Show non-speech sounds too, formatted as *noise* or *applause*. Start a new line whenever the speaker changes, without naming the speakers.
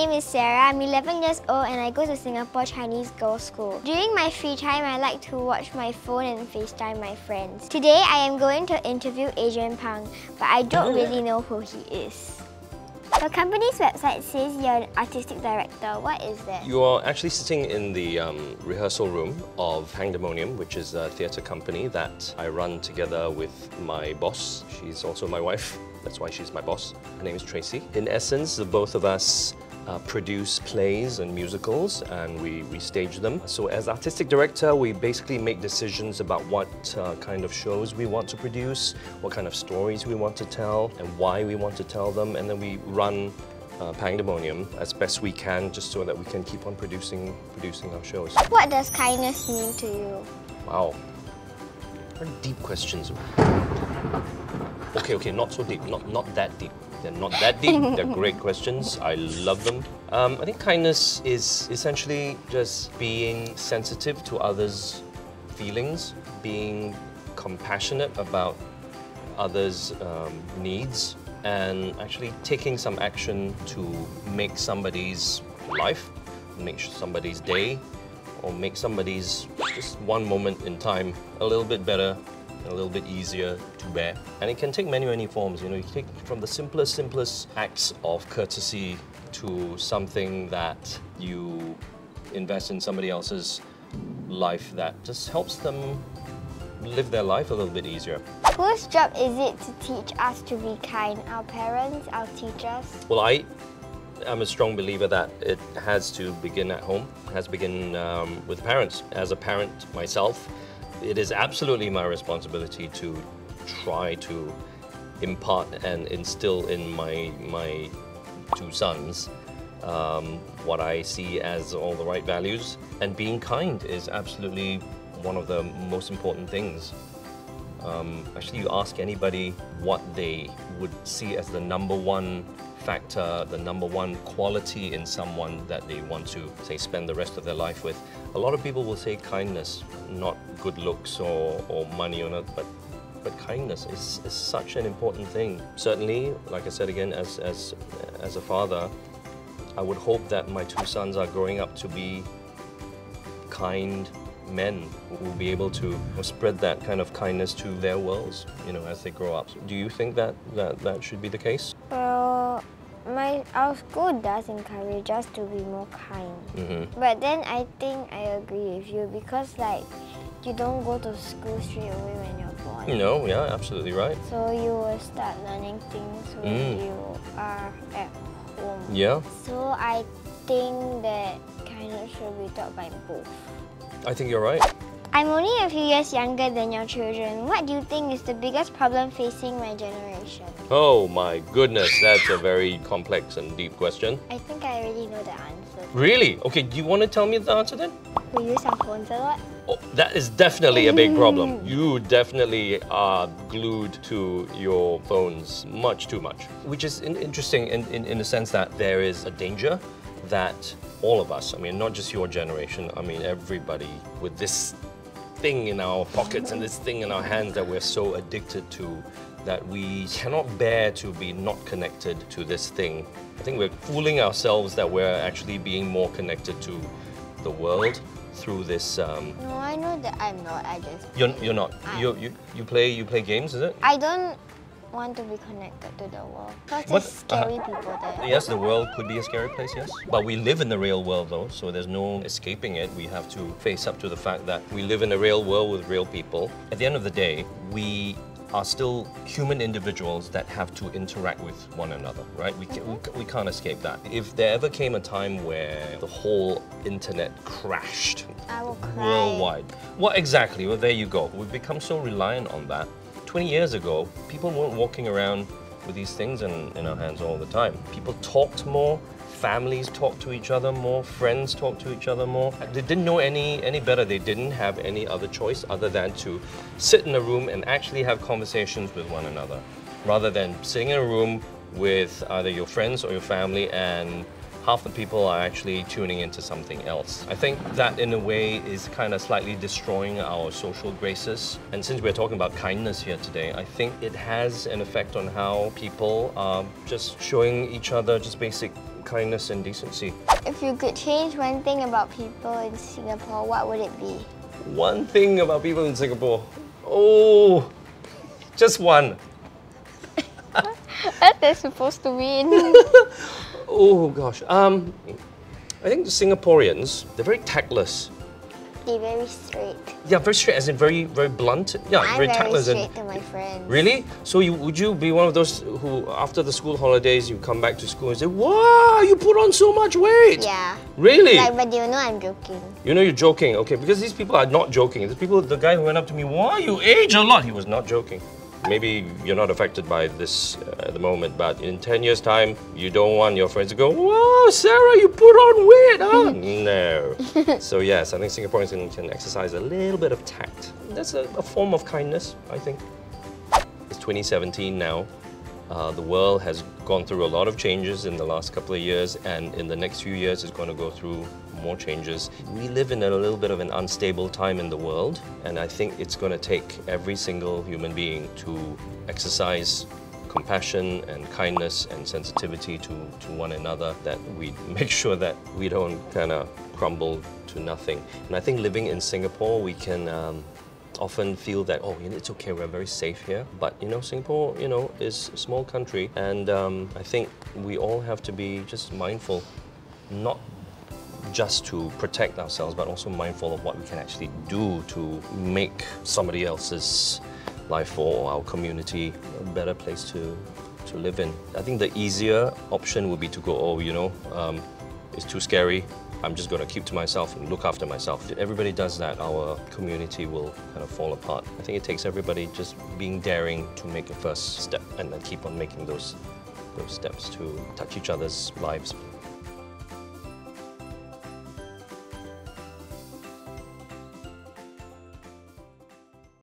name is Sarah. I'm 11 years old and I go to Singapore Chinese Girls' School. During my free time, I like to watch my phone and FaceTime my friends. Today, I am going to interview Adrian Pang, but I don't really know who he is. Your company's website says you're an artistic director. What is that?
You are actually sitting in the um, rehearsal room of Pangdemonium, which is a theatre company that I run together with my boss. She's also my wife. That's why she's my boss. Her name is Tracy. In essence, the both of us uh, produce plays and musicals and we, we stage them. So as artistic director, we basically make decisions about what uh, kind of shows we want to produce, what kind of stories we want to tell, and why we want to tell them, and then we run uh, Pangdemonium as best we can just so that we can keep on producing, producing our shows.
What does kindness mean to you?
Wow. Very deep questions. Okay, okay, not so deep, not, not that deep. They're not that deep. *laughs* They're great questions. I love them. Um, I think kindness is essentially just being sensitive to others' feelings, being compassionate about others' um, needs, and actually taking some action to make somebody's life, make somebody's day, or make somebody's just one moment in time a little bit better a little bit easier to bear. And it can take many, many forms. You know, you take from the simplest, simplest acts of courtesy to something that you invest in somebody else's life that just helps them live their life a little bit easier.
Whose job is it to teach us to be kind? Our parents, our teachers?
Well, I am a strong believer that it has to begin at home, it has to begin um, with parents. As a parent myself, it is absolutely my responsibility to try to impart and instill in my my two sons um, what I see as all the right values. And being kind is absolutely one of the most important things. Um, actually, you ask anybody what they would see as the number one factor, the number one quality in someone that they want to, say, spend the rest of their life with. A lot of people will say kindness, not good looks or, or money or not, but but kindness is, is such an important thing. Certainly, like I said again, as, as, as a father, I would hope that my two sons are growing up to be kind men will be able to spread that kind of kindness to their worlds, you know, as they grow up. Do you think that that, that should be the case?
Well, my our school does encourage us to be more kind. Mm -hmm. But then I think I agree with you because like you don't go to school straight away when you're born.
No, yeah, absolutely right.
So you will start learning things when mm. you are at home.
Yeah.
So I think that kindness sure we taught by both.
I think you're right.
I'm only a few years younger than your children. What do you think is the biggest problem facing my generation?
Oh my goodness, that's a very complex and deep question.
I think I already know the answer.
Really? Okay, do you want to tell me the answer then?
We use our phones a lot.
That is definitely a big problem. Mm. You definitely are glued to your phones much too much. Which is interesting in, in, in the sense that there is a danger that all of us, I mean, not just your generation, I mean, everybody with this thing in our pockets and this thing in our hands that we're so addicted to that we cannot bear to be not connected to this thing. I think we're fooling ourselves that we're actually being more connected to the world through this. Um,
no, I know that I'm not. I just.
You're you're not. You you you play you play games, is it?
I don't want to be connected to the world. Because there's scary uh, people there.
Yes, the world could be a scary place, yes. But we live in the real world though, so there's no escaping it. We have to face up to the fact that we live in a real world with real people. At the end of the day, we are still human individuals that have to interact with one another, right? We, can, we, we can't escape that. If there ever came a time where the whole internet crashed worldwide, what exactly? Well, there you go. We've become so reliant on that 20 years ago, people weren't walking around with these things in, in our hands all the time. People talked more, families talk to each other more, friends talk to each other more. They didn't know any, any better. They didn't have any other choice other than to sit in a room and actually have conversations with one another, rather than sitting in a room with either your friends or your family and half the people are actually tuning into something else. I think that in a way is kind of slightly destroying our social graces. And since we're talking about kindness here today, I think it has an effect on how people are just showing each other just basic kindness and decency.
If you could change one thing about people in Singapore, what would it be?
One thing about people in Singapore. Oh, just one. *laughs*
What is supposed to mean? *laughs*
Oh gosh. Um, I think the Singaporeans they're very tactless.
Be very straight.
Yeah, very straight, as in very very blunt. Yeah,
I'm
very
very
tactless
straight
and.
to my friends.
Really? So you would you be one of those who, after the school holidays, you come back to school and say, "Wow, you put on so much weight."
Yeah.
Really?
Like, but you know I'm joking.
You know you're joking, okay? Because these people are not joking. The people, the guy who went up to me, "Wow, you age a lot." He was not joking. Maybe you're not affected by this uh, at the moment, but in 10 years' time, you don't want your friends to go, Wow, Sarah, you put on weight, huh? *laughs* no. so, yes, I think Singaporeans can, can exercise a little bit of tact. That's a, a form of kindness, I think. It's 2017 now. Uh, the world has gone through a lot of changes in the last couple of years, and in the next few years, it's going to go through more changes. We live in a little bit of an unstable time in the world, and I think it's going to take every single human being to exercise compassion and kindness and sensitivity to, to one another, that we *laughs* make sure that we don't kind of crumble to nothing. And I think living in Singapore, we can. Um, often feel that oh it's okay we're very safe here. But you know singapore you know is a small country. And um, i think we all have to be just mindful not just to protect ourselves but also mindful of what we can actually do to make somebody else's life or our community a better place to to live in. I think the easier option would be to go oh you know um, it's too scary I'm just going to keep to myself and look after myself. If everybody does that, our community will kind of fall apart. I think it takes everybody just being daring to make a first step and then keep on making those, those steps to touch each other's lives